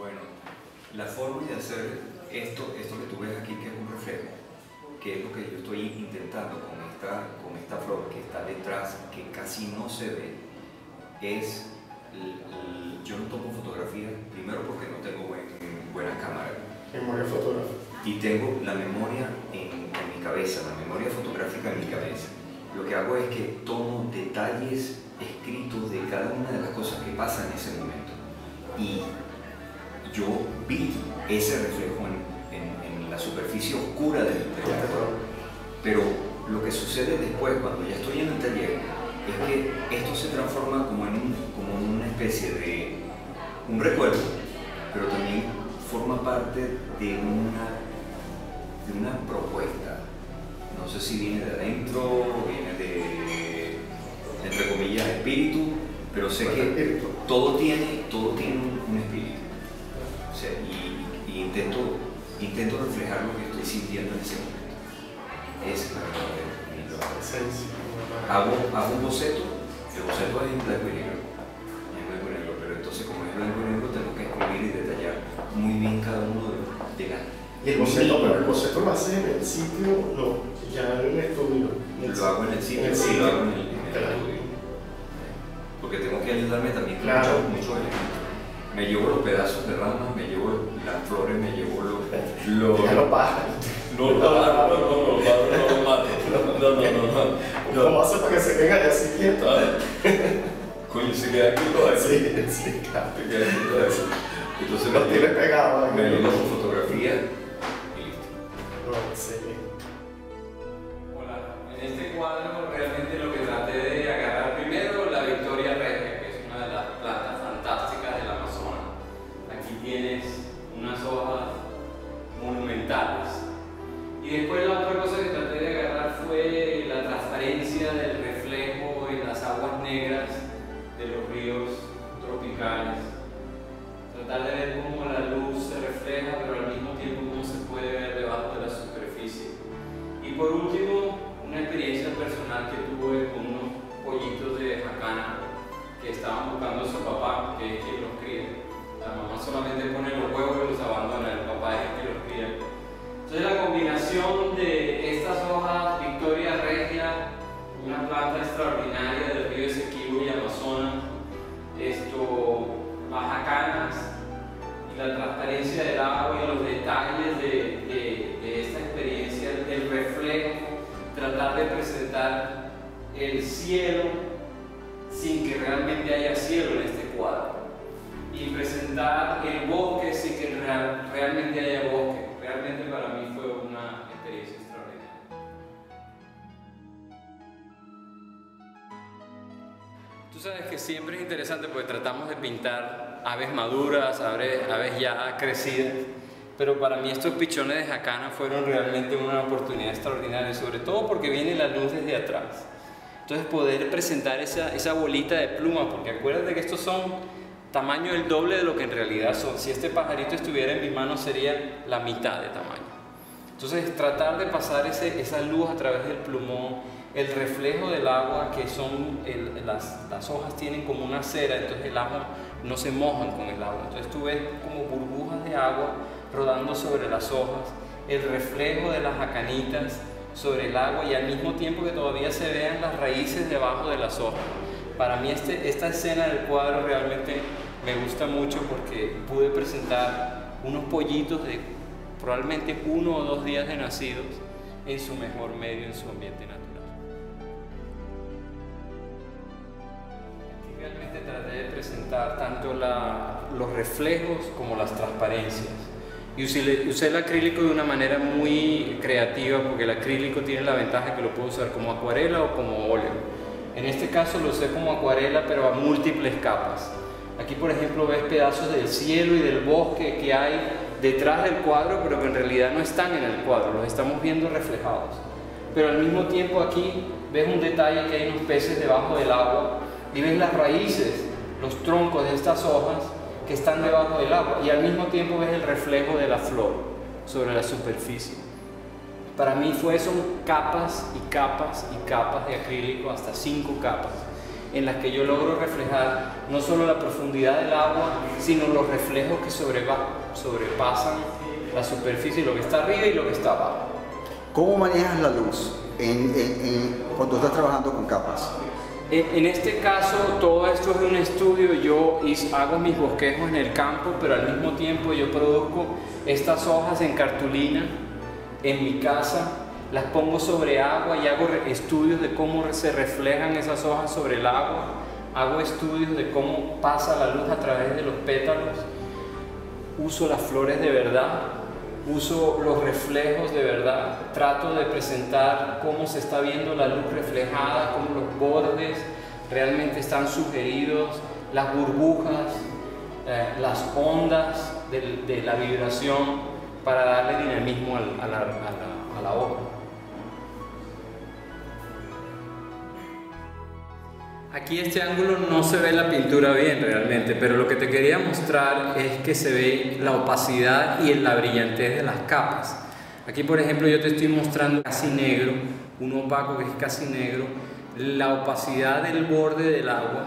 Bueno, la forma de hacer esto, esto que tú ves aquí, que es un reflejo, que es lo que yo estoy intentando con esta, con esta flor que está detrás, que casi no se ve, es, yo no tomo fotografía, primero porque no tengo buena cámara. Memoria fotográfica. Y tengo la memoria en, en mi cabeza, la memoria fotográfica en mi cabeza. Lo que hago es que tomo detalles escritos de cada una de las cosas que pasan en ese momento. Y yo vi ese reflejo en, en, la superficie oscura del, del Pero lo que sucede después, cuando ya estoy en el taller, es que esto se transforma como en, un, como una especie de un recuerdo, pero también forma parte de una, de una propuesta. No sé si viene de adentro, viene de, entre comillas, espíritu, pero sé que todo tiene, todo tiene un espíritu intento, intento reflejar lo que estoy sintiendo en ese momento. Esa es la hago, hago un boceto, el boceto es en blanco y negro, en blanco y negro, pero entonces como es blanco y negro tengo que escribir y detallar muy bien cada uno de, las y el boceto, pero el boceto lo hace en el sitio, no, ya en el estudio. lo hago en el sitio, en sí, lo hago en el, estudio. Porque tengo que ayudarme también con claro. muchos elementos me llevo los pedazos de ramas, me llevo las flores, me llevo los... los... Ya lo bajan. No, no, no, no, no, no, no, no, no, no, no, ¿Cómo hace para que se venga ya así quieto? Coño, se queda aquí todo eso. Sí, sí, claro. Se queda aquí todo eso. Entonces lo tiene pegado. Me su fotografía Y después la otra cosa que traté de agarrar fue la transparencia del reflejo en las aguas negras de los ríos tropicales. Tratar de ver cómo la luz se refleja, pero al mismo tiempo cómo se puede ver debajo de la superficie. Y por último, una experiencia personal que tuve con unos pollitos de jacana que estaban buscando a su papá, que es quien los cielo sin que realmente haya cielo en este cuadro. Y presentar el bosque sin que realmente haya bosque. Realmente para mí fue una experiencia extraordinaria. Tú sabes que siempre es interesante porque tratamos de pintar aves maduras, aves, aves ya crecidas, pero para mí estos pichones de jacana fueron realmente una oportunidad extraordinaria, sobre todo porque viene la luz desde atrás. Entonces poder presentar esa, esa bolita de pluma, porque acuérdate que estos son tamaño el doble de lo que en realidad son. Si este pajarito estuviera en mi mano sería la mitad de tamaño. Entonces tratar de pasar ese, esa luz a través del plumón, el reflejo del agua, que son las, las, hojas tienen como una cera, entonces el agua no se mojan con el agua. Entonces tú ves como burbujas de agua rodando sobre las hojas, el reflejo de las jacanitas, sobre el agua y al mismo tiempo que todavía se vean las raíces debajo de las hojas. Para mí este, esta escena del cuadro realmente me gusta mucho porque pude presentar unos pollitos de probablemente uno o dos días de nacidos en su mejor medio, en su ambiente natural. Aquí realmente traté de presentar tanto los reflejos como las transparencias. Y usé, el acrílico de una manera muy creativa porque el acrílico tiene la ventaja que lo puedo usar como acuarela o como óleo. En este caso lo usé como acuarela pero a múltiples capas. Aquí por ejemplo ves pedazos del cielo y del bosque que hay detrás del cuadro pero que en realidad no están en el cuadro, los estamos viendo reflejados. Pero al mismo tiempo aquí ves un detalle que hay unos peces debajo del agua y ves las raíces, los troncos de estas hojas que están debajo del agua y al mismo tiempo ves el reflejo de la flor sobre la superficie. Para mí fue son capas y capas y capas de acrílico, hasta cinco capas. en las que yo logro reflejar no solo la profundidad del agua, sino los reflejos que sobrepasan la superficie, lo que está arriba y lo que está abajo. ¿Cómo manejas la luz cuando estás trabajando con capas? En este caso, todo esto es un estudio, yo hago mis bosquejos en el campo, pero al mismo tiempo yo produzco estas hojas en cartulina en mi casa, las pongo sobre agua y hago estudios de cómo se reflejan esas hojas sobre el agua, hago estudios de cómo pasa la luz a través de los pétalos, uso las flores de verdad, uso los reflejos de verdad, trato de presentar cómo se está viendo la luz reflejada, cómo los bordes realmente están sugeridos, las burbujas, eh, las ondas de, la vibración para darle dinamismo a, la, a la obra. Aquí este ángulo no se ve la pintura bien realmente, pero lo que te quería mostrar es que se ve la opacidad y la brillantez de las capas. Aquí por ejemplo yo te estoy mostrando casi negro, un opaco que es casi negro, la opacidad del borde del agua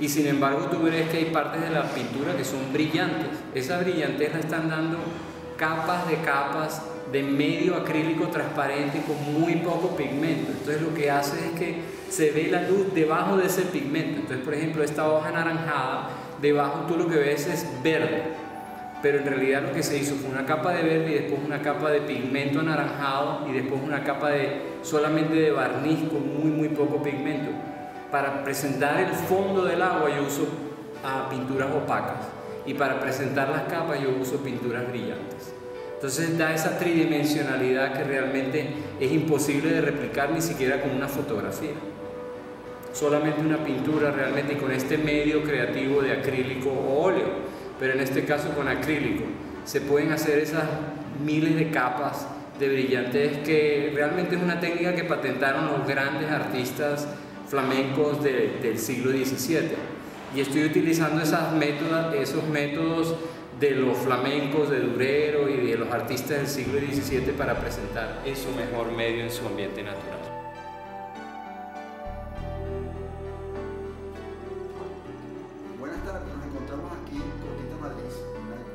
y sin embargo tú ves que hay partes de la pintura que son brillantes. Esa brillantez la están dando capas de capas de medio acrílico transparente con muy poco pigmento. Entonces lo que hace es que se ve la luz debajo de ese pigmento. Entonces, por ejemplo, esta hoja anaranjada, debajo tú lo que ves es verde. Pero en realidad lo que se hizo fue una capa de verde y después una capa de pigmento anaranjado y después una capa de solamente de barniz con muy muy poco pigmento. Para presentar el fondo del agua yo uso ah, pinturas opacas y para presentar las capas yo uso pinturas brillantes. Entonces da esa tridimensionalidad que realmente es imposible de replicar ni siquiera con una fotografía. Solamente una pintura realmente con este medio creativo de acrílico o óleo, pero en este caso con acrílico. Se pueden hacer esas miles de capas de brillantez que realmente es una técnica que patentaron los grandes artistas flamencos del siglo XVII. Y estoy utilizando esas esos métodos de los flamencos de Durero y de los artistas del siglo XVII para presentar en su mejor medio, en su ambiente natural.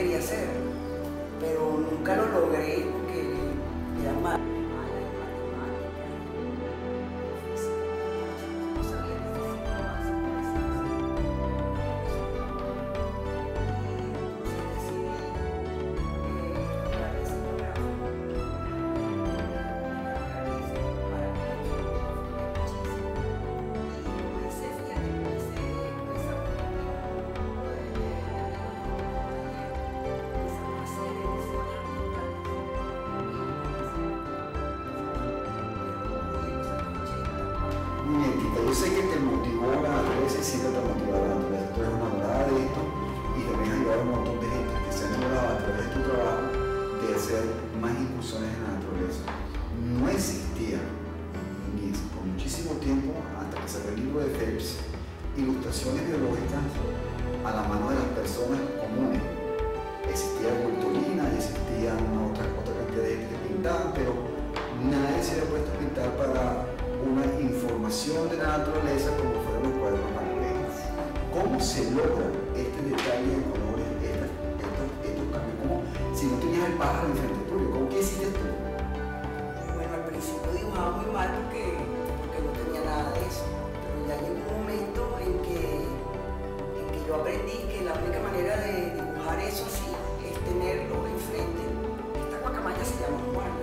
quería hacer, pero nunca lo logré porque era mal. De la naturaleza como fueron los cuadros manuales. ¿Cómo se logra este detalle de colores, estos, estos, cambios? ¿Cómo, si no tenías el pájaro enfrente tuyo, ¿cómo qué hiciste tú? Bueno, al principio dibujaba muy mal porque, porque no tenía nada de eso, pero ya llegó un momento en que, en que yo aprendí que la única manera de dibujar eso así es tenerlo enfrente. Esta guacamaya se llama Juan.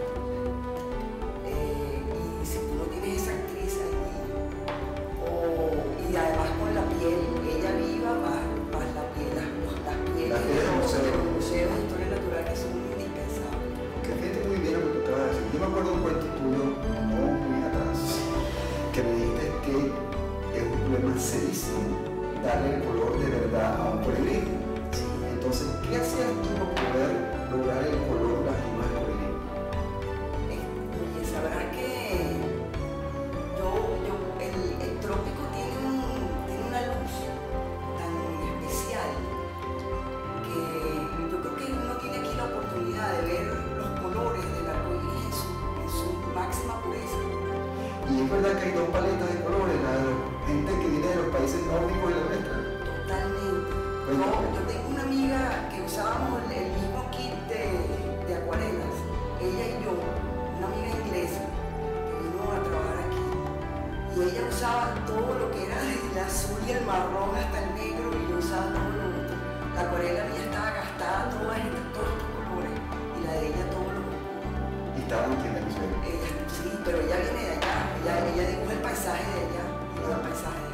Amiga que usábamos el, mismo kit de, de acuarelas, ella y yo, una amiga inglesa que vino a trabajar aquí. Y ella usaba todo lo que era desde el azul y el marrón hasta el negro y yo usaba todo lo otro. La acuarela mía estaba gastada toda esta- todos estos colores y la de ella los oscuros. Y estaban aquí en Venezuela. Ella, sí, pero ella viene de allá, ella, ella dibuja el paisaje de allá y el paisaje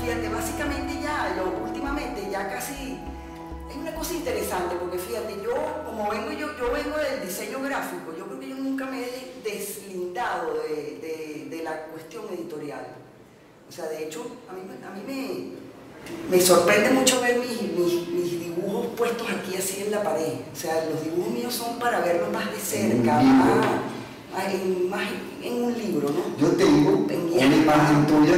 fíjate, básicamente ya, yo últimamente ya casi, es una cosa interesante porque fíjate, yo como vengo, yo, yo vengo del diseño gráfico, yo creo que yo nunca me he deslindado de, de- de la cuestión editorial. O sea, de hecho, a mí, me- a mí me, me sorprende mucho ver mis, mis- mis dibujos puestos aquí así en la pared. O sea, los dibujos míos son para verlos más de cerca, más, más en, más en un libro, ¿no? Yo tengo una imagen tuya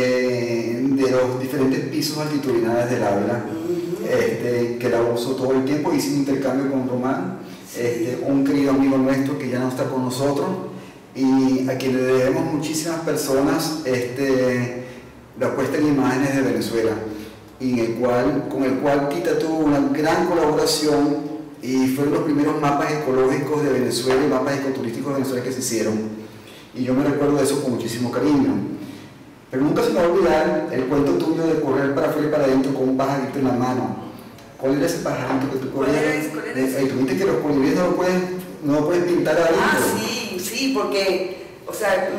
eh, de los diferentes pisos altitudinales del Ávila, Ujú. este, que la uso todo el tiempo, hice un intercambio con Román, Sí. este, un querido amigo nuestro que ya no está con nosotros y a quien le debemos muchísimas personas este, la puesta en imágenes de Venezuela, y el cual, con el cual Tita tuvo una gran colaboración y fueron los primeros mapas ecológicos de Venezuela y mapas ecoturísticos de Venezuela que se hicieron. Y yo me recuerdo de eso con muchísimo cariño. Pero nunca se me va a olvidar el cuento tuyo de correr para afuera y para adentro con un pajarito en la mano. ¿Cuál era ese pajarito que tú ¿Cuál corrías? ¿Cuál era Eh, ese? eh, tú viste que los colibríes no lo pueden, no lo pueden pintar adentro. Ah, sí, sí, porque, o sea,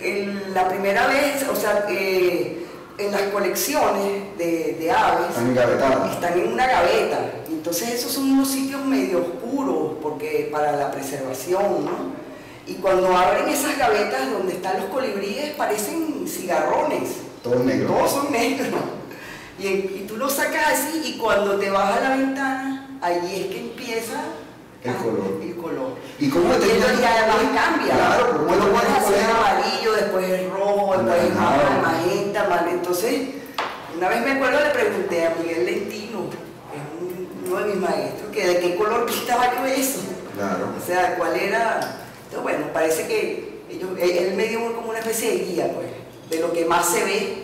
en la primera vez, o sea, eh, en las colecciones de, de aves Están engavetadas. están en una gaveta. Entonces esos son unos sitios medio oscuros porque para la preservación, ¿no? Y cuando abren esas gavetas donde están los colibríes parecen cigarrones. Todo negro. Todos son negros. Y, y tú los sacas así y cuando te vas a la ventana, allí es que empieza El a- color. El color. ¿Y cómo Y entonces ya además cambia. Claro, ¿cómo pones así determinas- amarillo, después es rojo, después es magenta, mal. Entonces, una vez me acuerdo le pregunté a Miguel Lentino, es uno de mis maestros, que de qué color pintaba yo eso. Claro. O sea, cuál era. Entonces, bueno, parece que ellos- él me dio como una especie de guía, pues, de lo que más se ve,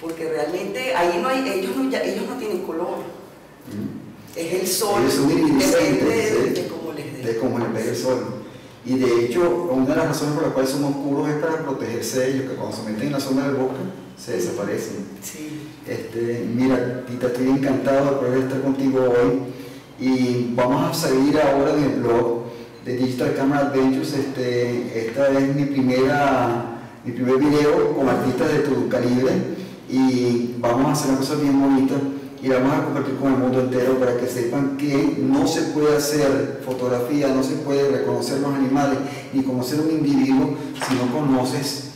porque realmente ahí no hay, ellos no, ya- ellos no tienen color. Mm. Es el sol, depende de, ¿sí? de cómo les dé. de cómo le pega el sol. Y de hecho, una de las razones por las cuales son oscuros es para protegerse de ellos, que cuando se meten en la zona del bosque se desaparecen. Sí. Este, mira, Tita, estoy encantado de poder estar contigo hoy y vamos a seguir ahora en el blog de Digital Camera Adventures. Este, esta es mi primera, mi primer video con artistas de tu calibre y vamos a hacer una cosa bien bonita y la vamos a compartir con el mundo entero para que sepan que no se puede hacer fotografía, no se puede reconocer los animales ni conocer un individuo si no conoces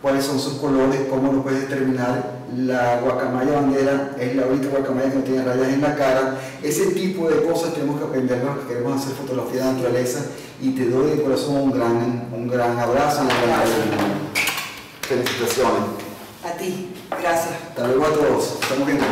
cuáles son sus colores, cómo lo puedes determinar. La guacamaya bandera es la única guacamaya que no tiene rayas en la cara. Ese tipo de cosas tenemos que aprender los que queremos hacer fotografía de naturaleza y te doy de corazón un gran, un gran abrazo y gran. Felicitaciones. A ti, gracias. Hasta luego a todos. Estamos viendo.